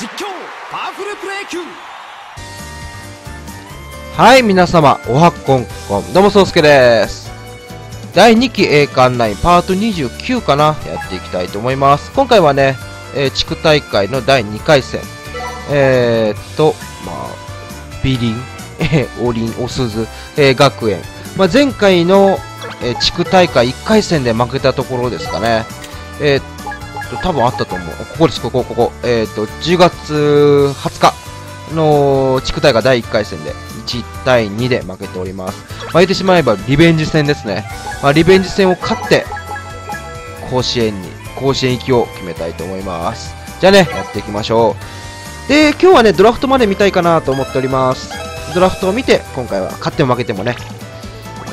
実況パワフルプロ野球はい、皆様、おはこんこん。どうも、そうすけです。第2期栄冠9パート29かなやっていきたいと思います。今回はね、えー地区大会の第2回戦。えーっと、まあ、ビリン、えーオリン、オスズ、えー学園。まあ、前回の、えー地区大会1回戦で負けたところですかね。えーっと、多分あったと思う。ここです、ここ、ここ。えーっと、10月20日。の地区大会第1回戦で1対2で負けております。まあ、言ってしまえばリベンジ戦ですね。まあ、リベンジ戦を勝って甲子園に、甲子園行きを決めたいと思います。じゃあね、やっていきましょう。で、今日はね、ドラフトまで見たいかなと思っております。ドラフトを見て、今回は勝っても負けてもね。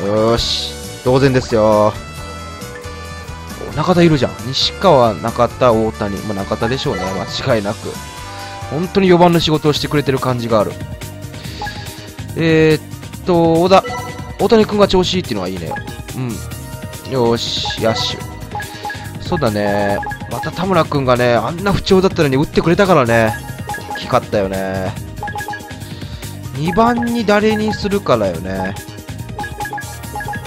よーし、当然ですよ。中田いるじゃん。西川、中田、大谷。まあ、中田でしょうね、間違いなく。本当に4番の仕事をしてくれてる感じがある。えー、っと、小田、大谷君が調子いいっていうのはいいね。うん。よし、ヤッシュ。そうだね。また田村君がね、あんな不調だったのに打ってくれたからね。大きかったよね。2番に誰にするからよね。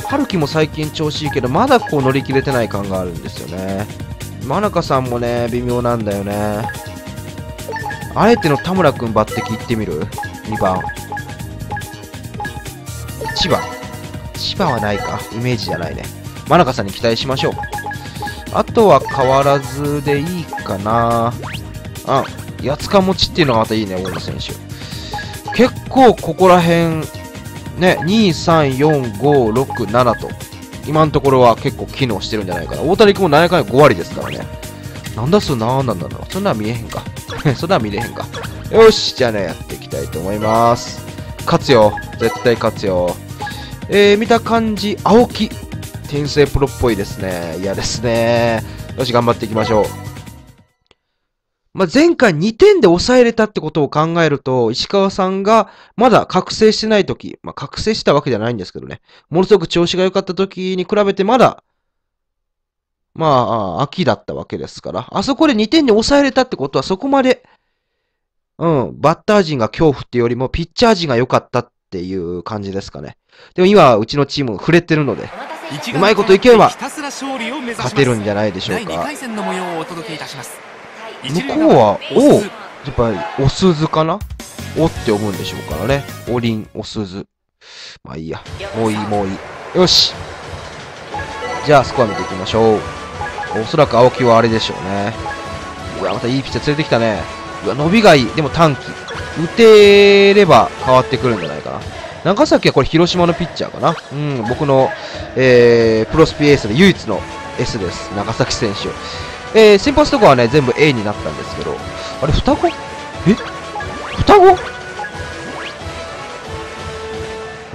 春樹も最近調子いいけど、まだこう乗り切れてない感があるんですよね。真中さんもね、微妙なんだよね。あえての田村君抜擢行ってみる ?2 番。千葉。千葉はないか。イメージじゃないね。真中さんに期待しましょう。あとは変わらずでいいかな。あ、八つか持ちっていうのがまたいいね、大野選手。結構ここら辺、ね、2、3、4、5、6、7と、今のところは結構機能してるんじゃないかな。大谷君も何やか5割ですからね。なんだそれなんなんだろう。そんなん見えへんか。そんなん見れへんか。よし、じゃあね、やっていきたいと思います。勝つよ。絶対勝つよ。えー、見た感じ、青木。転生プロっぽいですね。嫌ですね。よし、頑張っていきましょう。まあ、前回2点で抑えれたってことを考えると、石川さんがまだ覚醒してない時、まあ、覚醒したわけじゃないんですけどね。ものすごく調子が良かった時に比べてまだ、まあ、秋だったわけですから、あそこで2点に抑えれたってことはそこまで、うん、バッター陣が恐怖っていうよりも、ピッチャー陣が良かったっていう感じですかね。でも今はうちのチーム触れてるので、うまいこといけばひたすら勝利を目指します勝てるんじゃないでしょう第2か。向こうは、おやっぱり、お鈴かな？おって呼ぶんでしょうからね。おりん、お鈴。まあいいや。もういい、もういい。よし。じゃあ、スコア見ていきましょう。おそらく青木はあれでしょうね。うわ、またいいピッチャー連れてきたね。うわ、伸びがいい。でも短期。打てれば変わってくるんじゃないかな。長崎はこれ広島のピッチャーかな。うん、僕の、えー、プロスピエースで唯一の S です。長崎選手。えー、先発とかはね、全部 A になったんですけど、あれ、双子？え？双子？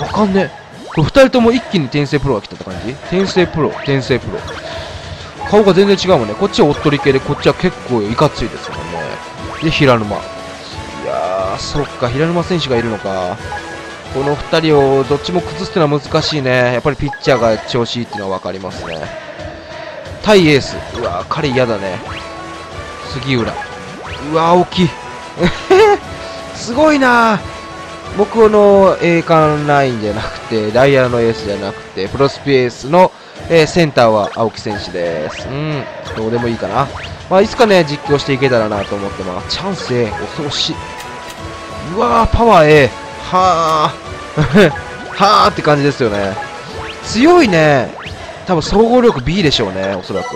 わかんねえ。これ二人とも一気に転生プロが来たって感じ？転生プロ、転生プロ。顔が全然違うもんね。こっちはおっとり系で、こっちは結構いかついですもんね。で、平沼。いやー、そっか、平沼選手がいるのか。この二人をどっちも崩すってのは難しいね。やっぱりピッチャーが調子いいっていうのはわかりますね。対エース。うわー、彼嫌だね。杉浦。うわー、大きい。すごいなー。僕の栄冠ラインじゃなくて、ダイヤのエースじゃなくて、プロスピエースの、えーセンターは青木選手です。うん、どうでもいいかな。まあ、いつかね、実況していけたらなと思ってます。チャンス A、恐ろしい。うわー、パワー A。はー。はーって感じですよね。強いね。多分総合力 B でしょうね、おそらく。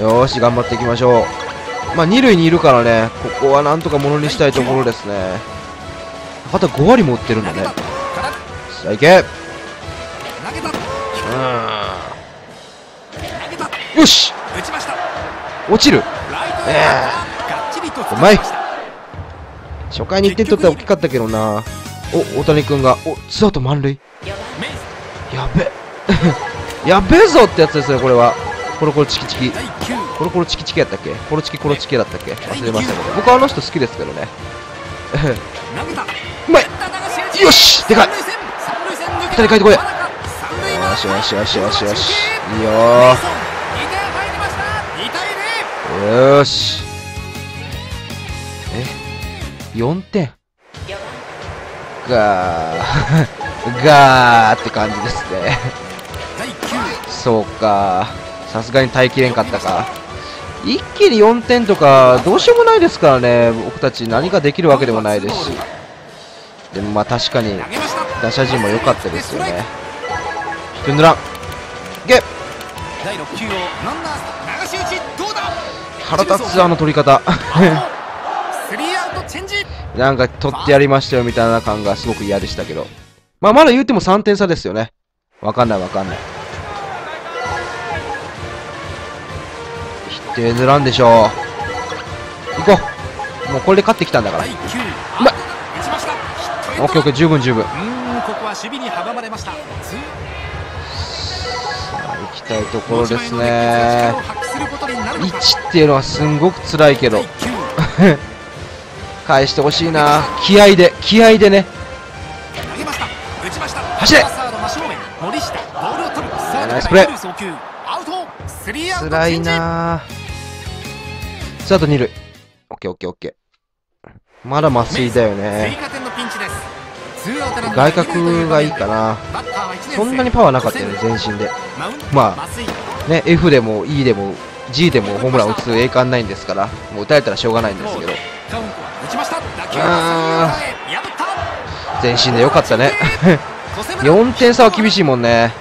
よーし、頑張っていきましょう。まあ、2塁にいるからね、ここはなんとかものにしたいところですね。あと5割も打ってるんだね。さあ、いけ投げた投げたよし落ちるえがっちりとうまい初回に1点取ったら大きかったけどな。お、大谷君が、お、ツアウト満塁。やべ。やべえぞってやつですね、これは。コロコロチキチキ。第9コロコロチキチキやったっけ？コロチキコロチキだったっけ？忘れましたけど。僕はあの人好きですけどね。うまいよしでかい三塁線三塁線抜け二人帰ってこいよしよしよしよしよし。いいよメイソン2点入りました2対0ー。よーし。4点ガー ガーって感じですね第9そうか。さすがに耐えきれんかったか。一気に4点とかどうしようもないですからね。僕たち何ができるわけでもないですし。でもまあ確かに打者陣も良かったですよね。ヒットラン。いけ第6球をランナー流し打ちどうだ？腹立つあの取り方。なんか取ってやりましたよみたいな感がすごく嫌でしたけど。まあまだ言うても3点差ですよね。わかんないわかんないヒットエンドランでしょう。行こう。もうこれで勝ってきたんだから。第9うまいオッケーオッケー十分十分。ここは守備に阻まれました。行きたいところですね。熱血力を発揮することになるのか。1っていうのはすんごく辛いけど。第9返してほしいな。気合で気合でね。走れ。ナイスプレー。辛いなツーアウト二塁オッケーオッケーオッケー。まだ麻酔だよ追ね外角がいいかな。そんなにパワーなかったよね全身で。まあね F でも E でも G でもホームラン打つ栄冠ないんですからもう打たれたらしょうがないんですけど。全身でよかったね。小瀬村4点差は厳しいもんね。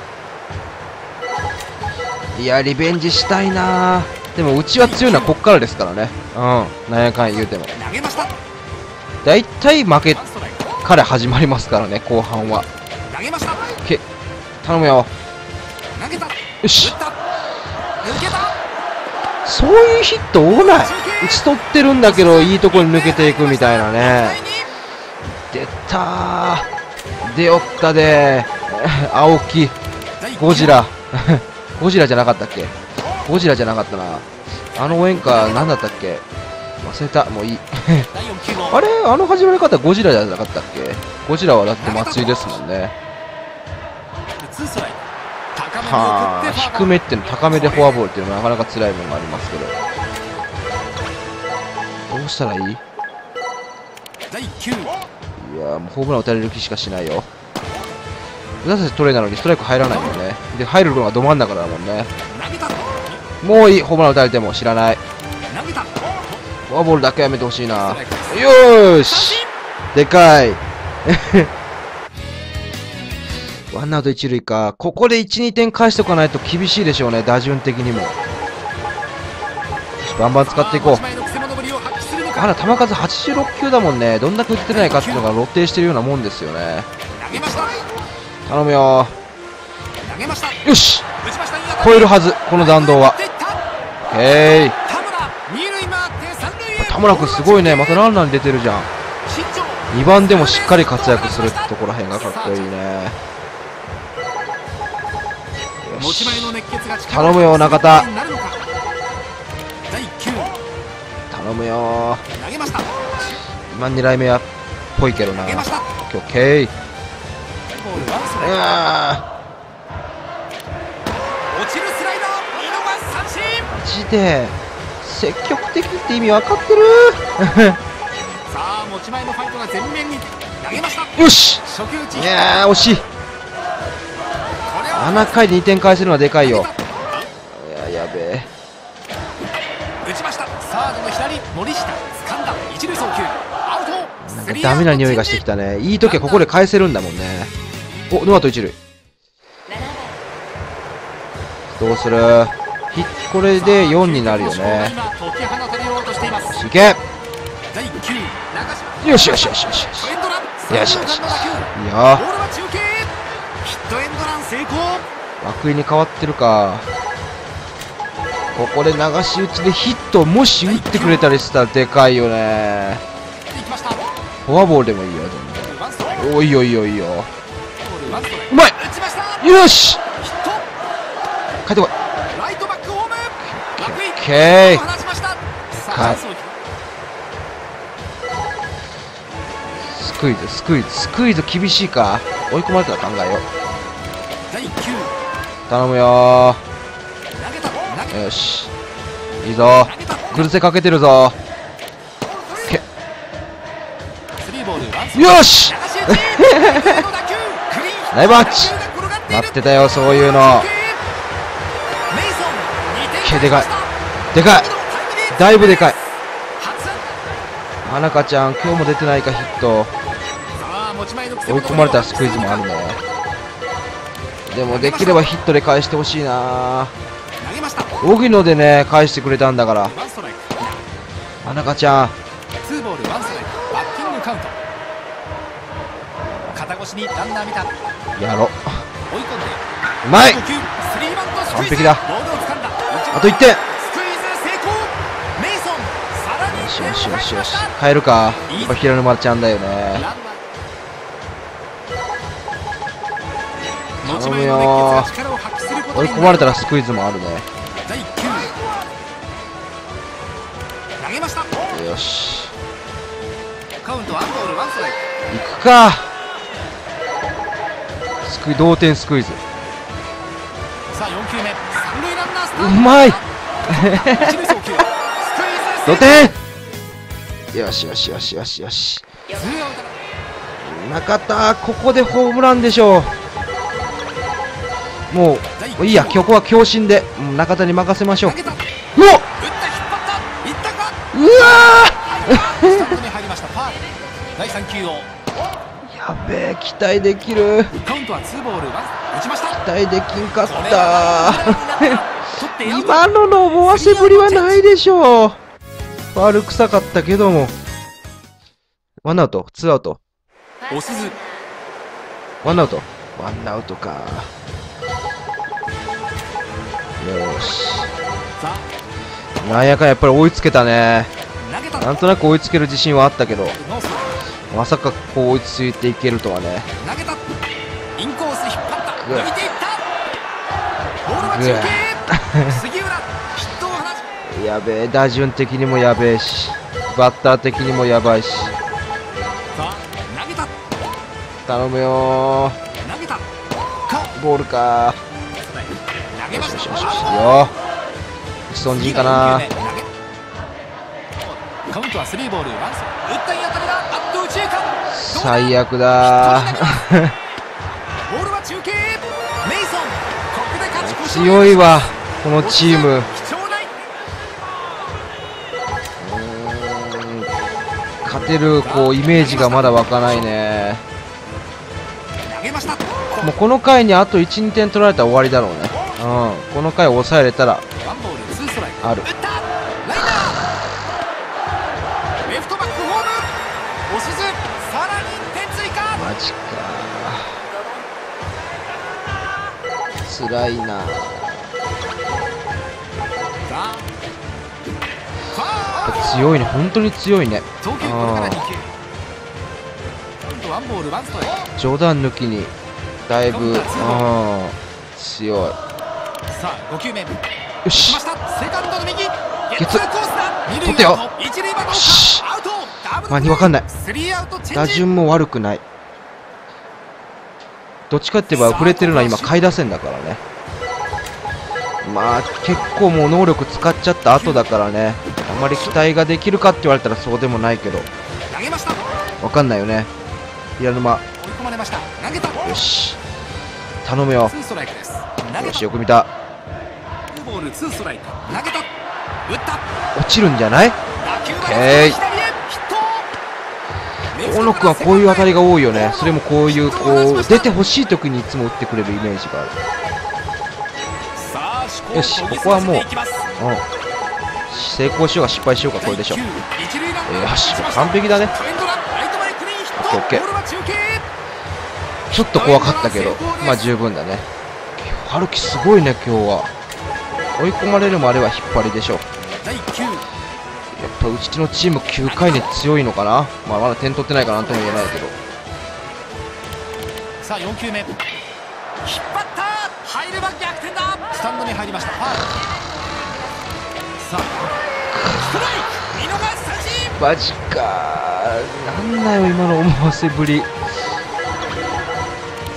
いやリベンジしたいなでもうちは強いのはこっからですからね。うん。なんやかんや言うても。投げました。ワンだいたい負けから始まりますからね後半は。投げました。け頼むよ。投げた。打よしそういうヒット多ない？打ち取ってるんだけどいいとこに抜けていくみたいなね。出たー。出よったで 青木。ゴジラ。ゴジラじゃなかったっけ？ゴジラじゃなかったな。あの応援歌何だったっけ？忘れた。もういい。第4球のあれ？あの始まり方ゴジラじゃなかったっけ？ゴジラはだって松井ですもんね。はあ。低めっていうの高めでフォアボールっていうのはなかなか辛いものがありますけど。どうしたらいい？い第9やーもうホームラン打たれる気しかしないよ。打たせてトレーなのにストライク入らないもんね。で入るのがど真ん中だもんねもういいホームラン打たれても知らない。フォアボールだけやめてほしいな。よーし！でかい。ワンアウト一塁か。ここで12点返しておかないと厳しいでしょうね。打順的にも。バンバン使っていこう。持ち前の癖のぶりを発揮するのかまだ球数86球だもんね。どんだけ打ってないかっていうのが露呈してるようなもんですよね。頼むよ。よし！超えるはずこの弾道は。へ。い田村君すごいね。またランナーに出てるじゃん。身長2番でもしっかり活躍するってところへんがかっこいいね。頼むよ中田になるのか第9頼むよ。今2来目はっぽいけどな。オッ投げました。ケーオッケー。ボールワンストうわジで積極的って意味分かってる？さあ持ち前のファイトが前面に投げました。よし！いやー惜しい。これは。7回で2点返せるのはでかいよ。いややべえ。た打ちました。サードの左森下。掴んだ。一塁送球。アウト。なんかダメな匂いがしてきたね。いい時はここで返せるんだもんね。おノーアウト一塁。どうする？ヒこれで4になるよね。いけ。第9流しよしよしよし。よしよしよし。よし。いいよ涌井に変わってるか。ここで流し打ちでヒットもし打ってくれたりしたらでかいよね。フォアボールでもいいよ全然。おいいよいいよい。いようまい。よし。帰ってこいライトバックホーム涌井オッケースクイズスクイズスクイズ厳しいか追い込まれたら考えよ頼むよよしいいぞグルセかけてるぞよしナイバッチ待ってたよそういうのメイソン2点けでかいでかい。だいぶでかい。まなかちゃん今日も出てないかヒット。追い込まれたらスクイズもあるね。でもできればヒットで返してほしいな。荻野でね返してくれたんだから。ワンストライクまなかちゃんやろ。うまい。5球スリーバントスクイズ。完璧だ。あと1点し1点をよしよしよし。返しました帰るか。やっぱ平沼ちゃんだよね。頼む前よ。追い込まれたらスクイズもあるね。第1球投げましたよし。カウントワンボールワンストライク行くか。スクイ同点スクイズ。さあ4球目。三塁ランナースタート。うまい。同点よしよしよしよしよし。中田ここでホームランでしょう。もういいやここは強心で中田に任せましょう。うわうわスタンドに入りましたファー。ル第3球を。ーやべえ期待できる。カウントはツーボールワン打ちました。期待できんかった。今のの思わせぶりはないでしょうファール臭かったけども。ワンアウト。ツーアウト。おすず。ワンアウト。ワンアウトか。よし。さなんやかんやっぱり追いつけたね。なんとなく追いつける自信はあったけど。まさかこう追いついていけるとはね。投げた。インコース引っ張った。抜いていった。ボールは中継。杉浦やべえ。打順的にもやべえし。バッター的にもやばいし。頼むよボールかよしよしよしよ打ち損じんかな。カウントはスリーボール打ったいい当たりだあっと右中間最悪だボールは中継。メイソン。ここで勝ち越し強いわこのチームてるこうイメージがまだ湧かないね。もうこの回にあと12点取られたら終わりだろうね。うん。この回抑えれたらある。マジか。辛いな。強いね。本当に強いね。投球これから2球カウントワンボールワンストライク冗談抜きにだいぶうん強い。さあ5球目打よしセカンドの右。ゲゲッツ取ってよ塁アウト一塁はどうかしアウト。ダブル。まあにわかんない打順も悪くない。どっちかって言えば触れてるのは今下位打線だからね。まあ結構もう能力使っちゃった後だからねあまり期待ができるかって言われたらそうでもないけど。投げました。追わかんないよね。平沼。い込まれました。投げた。よし。頼むよ。よた。しよく見た。ツーボールツーストライク。投げた。打った。落ちるんじゃない？打球はへい左へ。ヒット。大野君はこういう当たりが多いよね。それもこういうこう出てほしい時にいつも打ってくれるイメージがある。よしここはもううん成功しようが失敗しようがこれでしょ第九一塁ランナーよし完璧だね。ちょっと怖かったけどまあ十分だね。春樹すごいね今日は。追い込まれるもあれは引っ張りでしょ第9やっぱうちのチーム9回に強いのかな。まあまだ点取ってないかなとも言えないけど。さあ4球目。引っ張った。入れば逆転だ。スタンドに入りました。さあマジか。なんだよ今の思わせぶり。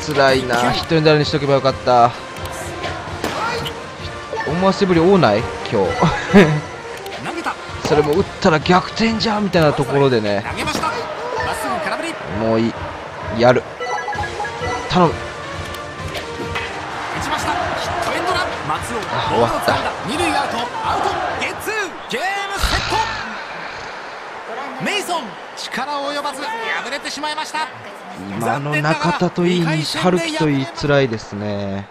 辛いな。一人誰にしとけばよかった。思わせぶり多ない？今日。それも打ったら逆転じゃんみたいなところでね。もういい。やる。頼む。終わった掴んだ二塁アウトアウトゲッツーゲームセットメイソン力及ばずてしまいました今の中田といい、春樹といい、辛いですね。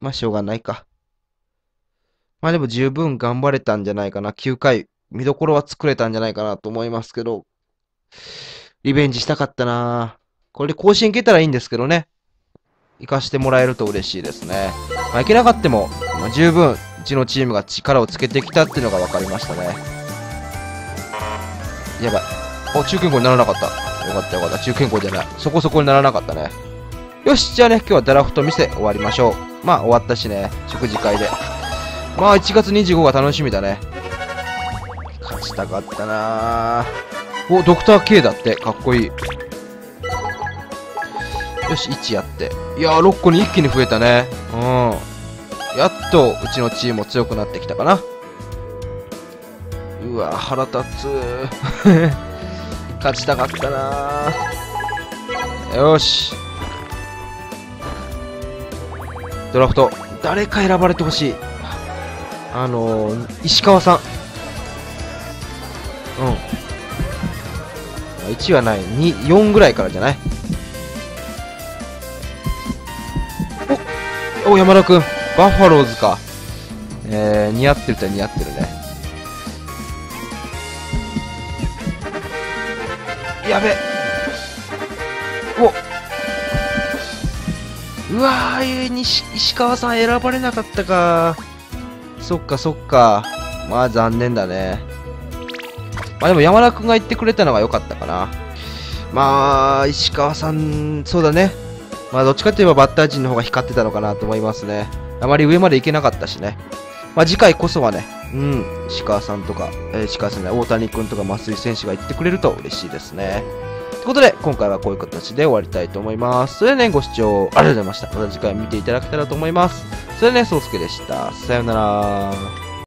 まあ、しょうがないか。まあでも十分頑張れたんじゃないかな。9回、見どころは作れたんじゃないかなと思いますけど、リベンジしたかったなこれで甲子園行けたらいいんですけどね。行かしてもらえると嬉しいですね。まあ、行けなかったも、まあ、十分、うちのチームが力をつけてきたっていうのが分かりましたね。やばい。お、中堅校にならなかった。よかったよかった。中堅校じゃない。そこそこにならなかったね。よし、じゃあね、今日はドラフト見せ終わりましょう。まあ、終わったしね、食事会で。まあ、1月25が楽しみだね。勝ちたかったなぁ。お、ドクター K だって。かっこいい。よし、1やって。いやー、6個に一気に増えたね。うん。やっと、うちのチームも強くなってきたかな。わ、腹立つ。勝ちたかったなよし。ドラフト、誰か選ばれてほしい。あのー、石川さん。うん。1はない。2、4ぐらいからじゃない？お、お、山田くん。バファローズか。えー、似合ってるって似合ってるね。やべ。お。うわー、西石川さん選ばれなかったか。そっかそっか。まあ残念だね。まあでも山田くんが言ってくれたのが良かったかな。まあ、石川さん、そうだね。まあどっちかといえばバッター陣の方が光ってたのかなと思いますね。あまり上まで行けなかったしね。まあ次回こそはね、うん、石川さんとか、えー、石川さんね、大谷君とか増井選手が言ってくれると嬉しいですね。ということで、今回はこういう形で終わりたいと思います。それではね、ご視聴ありがとうございました。また次回見ていただけたらと思います。それではね、そうすけでした。さようなら。